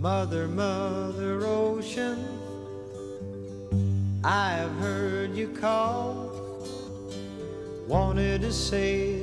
Mother, Mother Ocean, I have heard you call. Wanted to say.